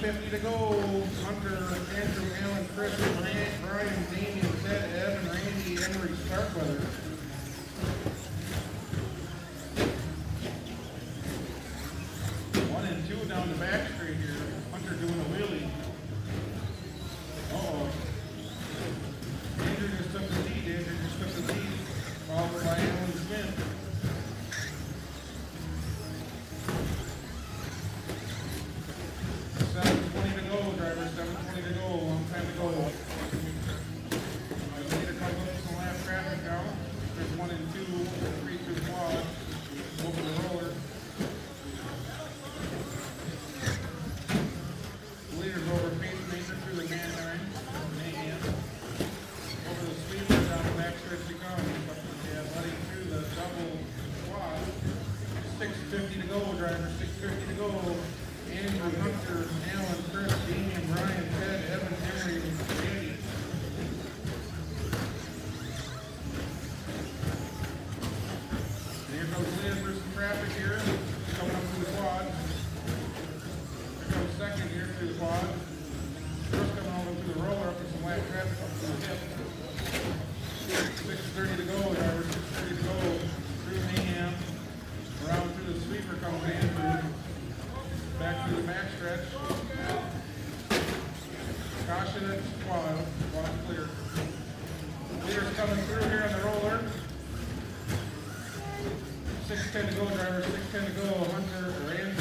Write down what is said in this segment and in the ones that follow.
Fifty to go. Hunter, Andrew, Allen, Chris, Grant, Brian, Damian, Ted, Evan, Randy, Emery, Starkweather. Go, driver. Six fifty to go. Andrew, Hunter, Alan, Chris, Damian, Brian, Ted, Evan, Henry, Randy. And Here comes Liz for some traffic here. Coming up through the quad. Here comes second here through the quad. First coming over through the roller up to some lap traffic up to the hip. Six thirty to go, driver, six thirty to go. Through Mayhem. Around through the sweeper comes Andrew. Back through the back stretch. Caution at quad, quad clear. Leaders coming through here on the roller. Six ten to go, driver, six ten to go, Hunter, or Hunter,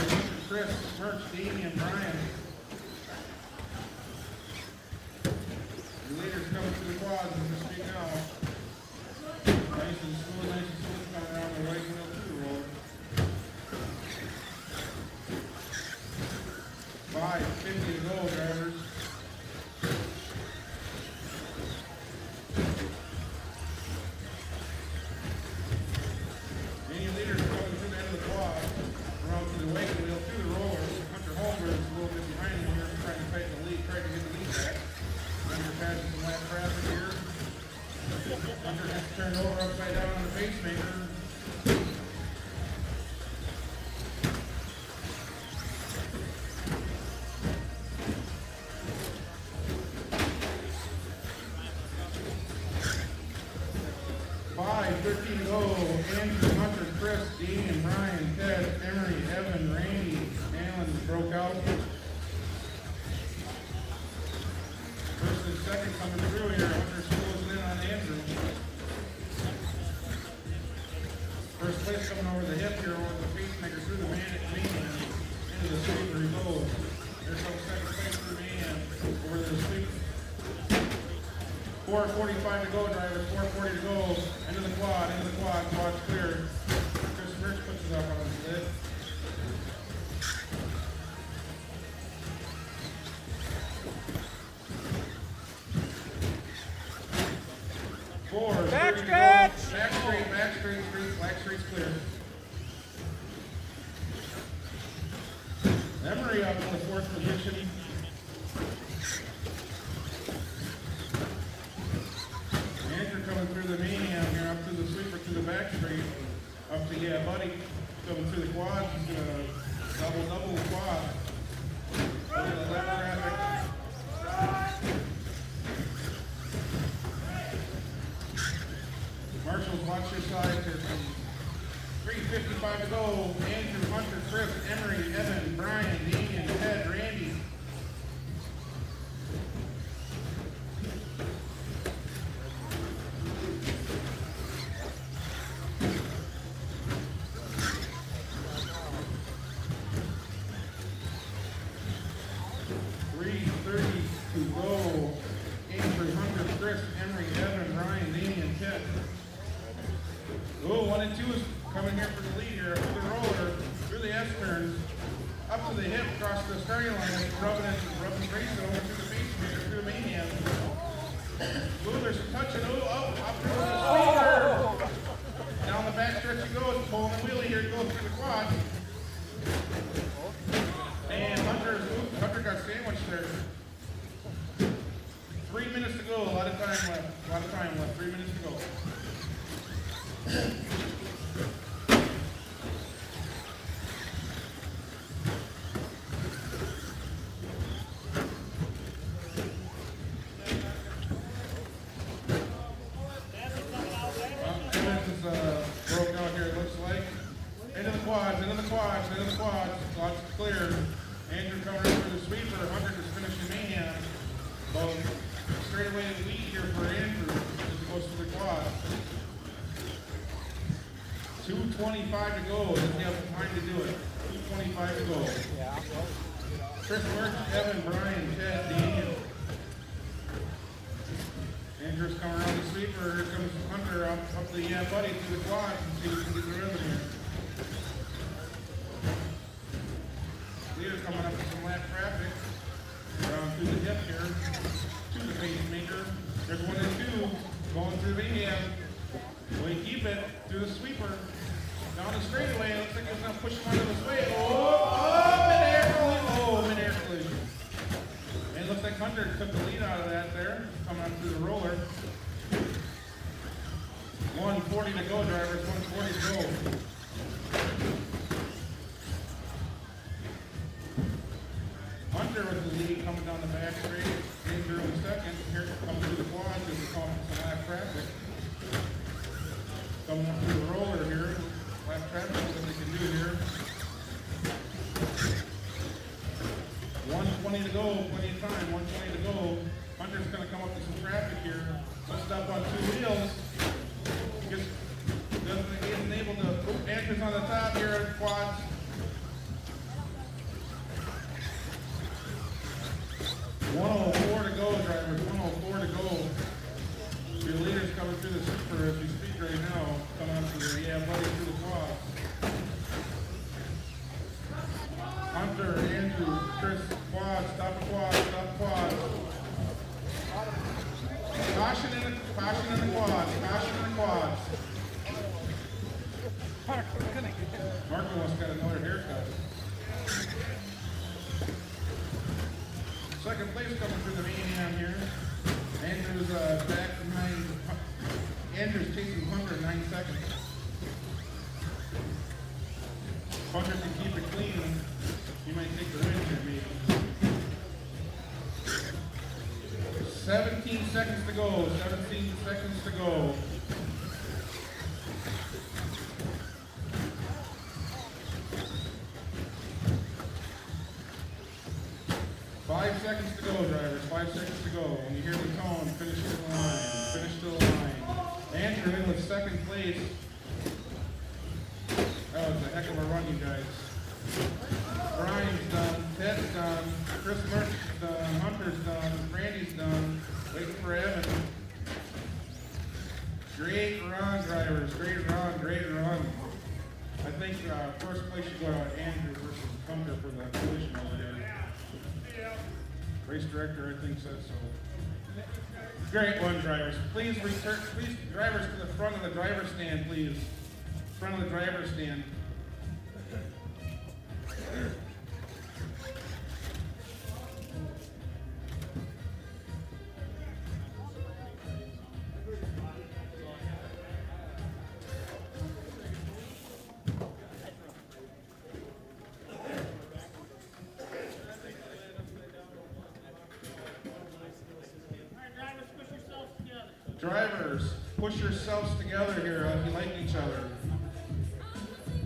Chris, Merch, Damian, Brian. The leaders coming through the quads as we speak now. Nice and smooth, nice and smooth coming around the right wheel too, roller. Five fifty to go, drivers. Some lap traffic here. Hunter has turned over upside down on the pacemaker. To oh, Hunter, Chris, Dean, Brian, Ted, Emery, Evan, Randy, Alan broke out. Over the hip here over the pacemaker through the man man into the sweeper he goes. There's no second place for man over the. Four forty-five to go, drivers, four forty to go, into the quad, into the quad, quad's clear. Chris Rich puts it up on his lid. Four, Back 30 to go. stretch. Back straight, back straight, straight, back straight's clear. Emery up in the fourth position. Andrew coming through the medium here, up to the sweeper, to the back straight, up to, yeah, Buddy, the quad, he's gonna double, uh, double the quad. Marshals, watch your side here. Three fifty-five to go, Andrew, Hunter, Chris, Emery, Evan, Brian, Dean, Ted, Randy. One and two is coming here for the lead here, through the roller, through the S turns, up to the hip, across the starting line, rubbing it, rubbing Grayson over to the face pacemaker, through the maniac. Ooh, there's some touching, ooh, up, up through the sweeper. Down the back stretch he goes, pulling the wheelie here, goes through the quad. 225 to go. If they have time to do it. 225 to go. Yeah. Chris Work, Evan, Brian, Chad, Daniel. Andrew's coming around the sweeper. Here comes Hunter up, up the yeah, buddy to the quad. And see if he can get the rhythm here. Leader coming up with some lap traffic. Around through the dip here. To the pacemaker. There's one and two going through the hand. Push him under the sway. Oh, oh, mid-air collision, oh, mid-air collision. And it looks like Hunter took the lead out of that there, coming up through the roller. One forty to go, drivers, one forty to go. 120 to go, plenty of time, 120 to go. Hunter's gonna come up to some traffic here. Messed up on two wheels. Gets, doesn't, isn't able to, oop, Andrew's on the top here at quads. One oh four to go, drivers. One oh four to go. Your leader's coming through the sweeper as we speak right now. Coming up to the yeah, buddy through the quads. Hunter, Andrew, Chris, Almost got another haircut. Second place coming through the median here. Andrew's, uh, back behind, Andrew's nine seconds. Hunter can keep it clean, he might take the win here maybe. Seventeen seconds to go, seventeen seconds to go. Five seconds to go, drivers, five seconds to go. When you hear the tone, finish to the line, finish to the line. Andrew in with second place. That was a heck of a run, you guys. Brian's done, Ted's done, Chris Mertz done, Hunter's done, Randy's done, waiting for Evan. Great run, drivers, great run, great run. I think, uh, first place should go to Andrew versus Hunter for the collision over there. Race director, I think said so. Great one, drivers. Please return, please, drivers to the front of the driver's stand, please. Front of the driver's stand. Push yourselves together here uh, like you like each other.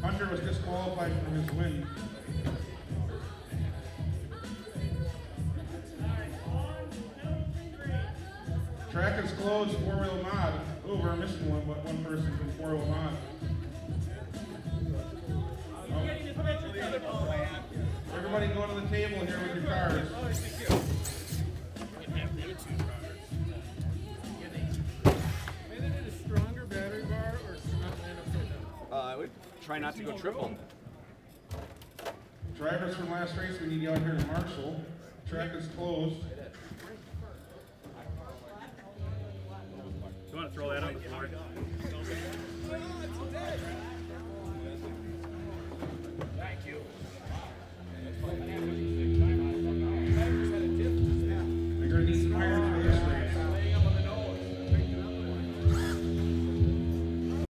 Hunter was disqualified from his win. Track is closed, four-wheel mod. Oh, we're missing one, but one person from four-wheel mod. Oh. Everybody go to the table here with your cars. Try not to go triple. Drivers from last race, we need you out here to marshal. Track is closed. You want to throw that floor?